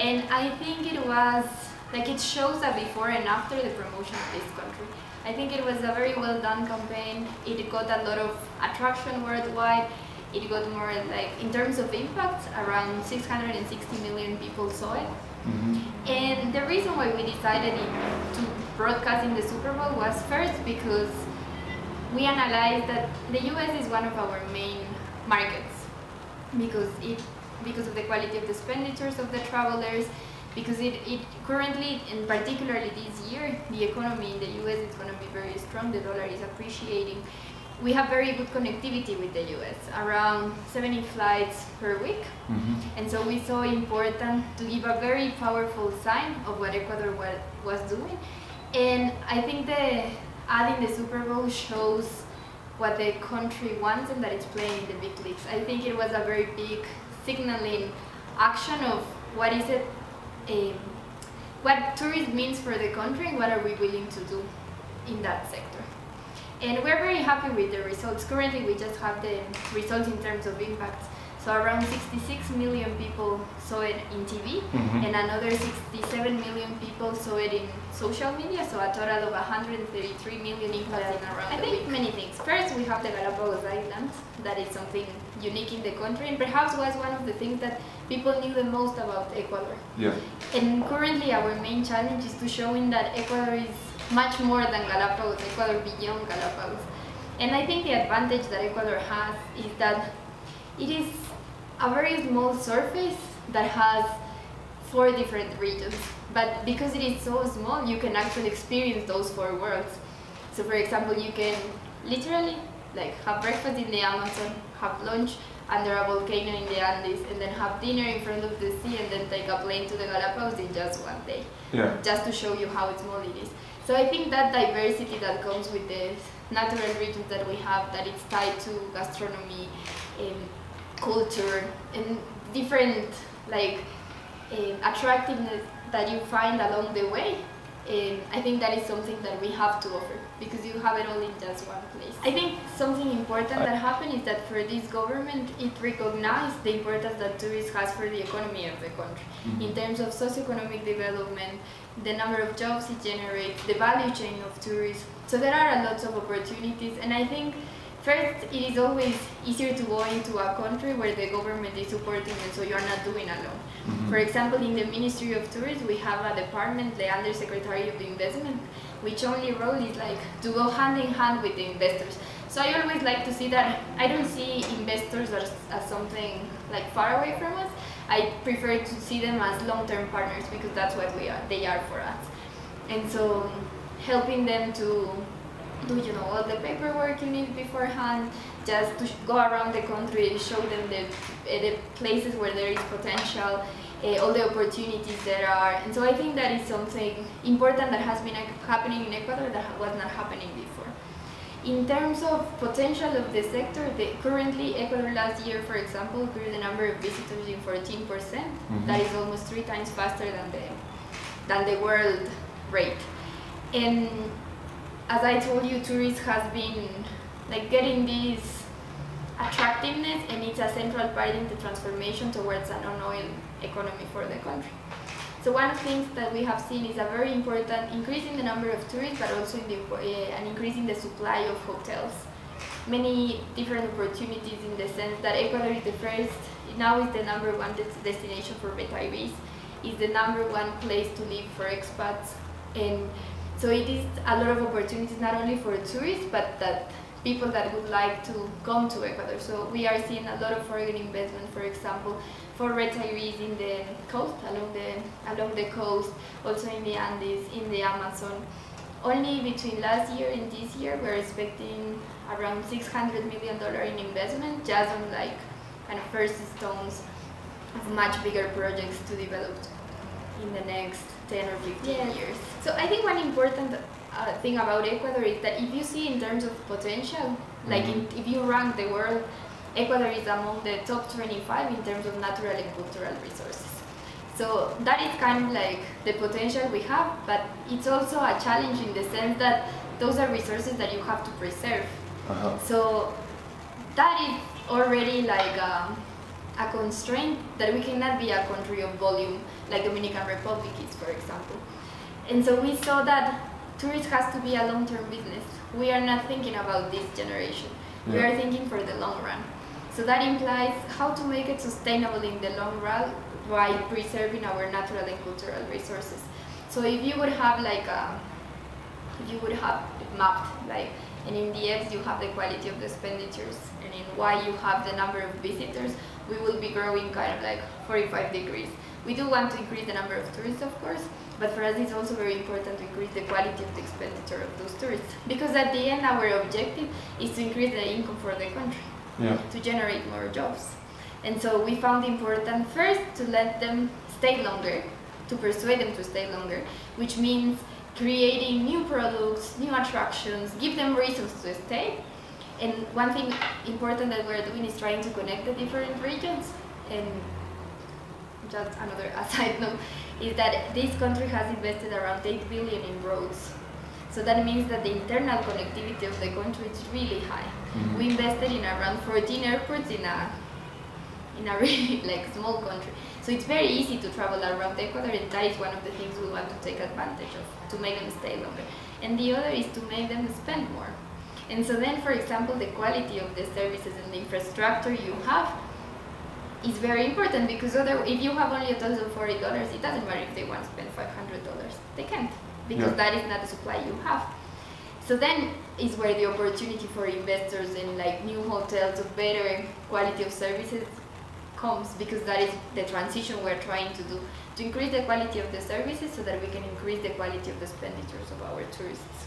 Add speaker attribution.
Speaker 1: And I think it was, like it shows that before and after the promotion of this country. I think it was a very well done campaign. It got a lot of attraction worldwide. It got more like, in terms of impact, around 660 million people saw it. Mm-hmm. And the reason why we decided to broadcast in the Super Bowl was first because we analyzed that the US is one of our main markets because it because of the quality of the expenditures of the travelers, because it, it currently, and particularly this year, the economy in the US is going to be very strong, the dollar is appreciating. We have very good connectivity with the US, around 70 flights per week. Mm-hmm. And so we saw important to give a very powerful sign of what Ecuador was doing. And I think the ad in the Super Bowl shows what the country wants and that it's playing in the big leagues. I think it was a very big signaling action of what is it, um, what tourism means for the country and what are we willing to do in that sector. And we're very happy with the results. Currently, we just have the results in terms of impact. So around 66 million people saw it in TV, mm-hmm. and another 67 million people saw it in social media. So a total of 133 million impacted around. I think week. many things. First, we have the Galapagos Islands. That is something unique in the country, and perhaps was one of the things that people knew the most about Ecuador.
Speaker 2: Yeah.
Speaker 1: And currently, our main challenge is to showing that Ecuador is much more than Galapagos. Ecuador beyond Galapagos. And I think the advantage that Ecuador has is that it is a very small surface that has four different regions. But because it is so small, you can actually experience those four worlds. So for example, you can literally like have breakfast in the Amazon, have lunch under a volcano in the Andes, and then have dinner in front of the sea, and then take a plane to the Galapagos in just one day.
Speaker 2: Yeah.
Speaker 1: Just to show you how small it is. So I think that diversity that comes with the natural regions that we have, that it's tied to gastronomy, um, culture and different like uh, attractiveness that you find along the way and I think that is something that we have to offer because you have it all in just one place. I think something important that happened is that for this government, it recognized the importance that tourism has for the economy of the country mm-hmm. in terms of socioeconomic development, the number of jobs it generates, the value chain of tourism. So there are a lot of opportunities, and I think First, it is always easier to go into a country where the government is supporting you, so you're not doing alone. Mm-hmm. For example, in the Ministry of Tourism, we have a department, the Undersecretary of the Investment, which only role is like to go hand in hand with the investors. So I always like to see that I don't see investors as, as something like far away from us. I prefer to see them as long-term partners because that's what we are. They are for us, and so helping them to do you know all the paperwork you need beforehand just to go around the country show them the, uh, the places where there is potential uh, all the opportunities there are and so i think that is something important that has been happening in ecuador that was not happening before in terms of potential of the sector, the, currently Ecuador last year, for example, grew the number of visitors in 14%. percent mm -hmm. That is almost three times faster than the than the world rate. And as I told you, tourism has been like getting this attractiveness and it's a central part in the transformation towards an non-oil economy for the country. So one of the things that we have seen is a very important increase in the number of tourists, but also in the, uh, an increase in the supply of hotels. Many different opportunities in the sense that Ecuador is the first, now is the number one destination for retirees, is the number one place to live for expats, and so it is a lot of opportunities not only for tourists, but that people that would like to come to Ecuador. So we are seeing a lot of foreign investment, for example, for retirees in the coast, along the along the coast, also in the Andes, in the Amazon. Only between last year and this year, we're expecting around 600 million dollar in investment, just on like kind of first stones of much bigger projects to develop in the next 10 or 15 yes. years. So I think one important uh, thing about Ecuador is that if you see in terms of potential, like mm -hmm. in, if you rank the world, Ecuador is among the top 25 in terms of natural and cultural resources. So that is kind of like the potential we have, but it's also a challenge in the sense that those are resources that you have to preserve. Uh -huh. So that is already like um, a constraint that we cannot be a country of volume like Dominican Republic is, for example. And so we saw that tourism has to be a long-term business. We are not thinking about this generation. Yeah. We are thinking for the long run. So that implies how to make it sustainable in the long run while preserving our natural and cultural resources. So if you would have like a, if you would have mapped like, and in the X you have the quality of the expenditures, and in Y you have the number of visitors, we will be growing kind of like 45 degrees. We do want to increase the number of tourists, of course, but for us it's also very important to increase the quality of the expenditure of those tourists. Because at the end, our objective is to increase the income for the country, yeah. to generate more jobs. And so we found important first to let them stay longer, to persuade them to stay longer, which means creating new products, new attractions, give them reasons to stay, and one thing important that we're doing is trying to connect the different regions. And just another aside note is that this country has invested around 8 billion in roads. So that means that the internal connectivity of the country is really high. Mm -hmm. We invested in around 14 airports in a in a really like small country. So it's very easy to travel around Ecuador and that is one of the things we want to take advantage of, to make them stay longer. And the other is to make them spend more. And so then, for example, the quality of the services and the infrastructure you have is very important because other, if you have only a thousand forty dollars, it doesn't matter if they want to spend five hundred dollars. They can't because yeah. that is not the supply you have. So then is where the opportunity for investors in like new hotels of better quality of services comes because that is the transition we're trying to do to increase the quality of the services so that we can increase the quality of the expenditures of our tourists.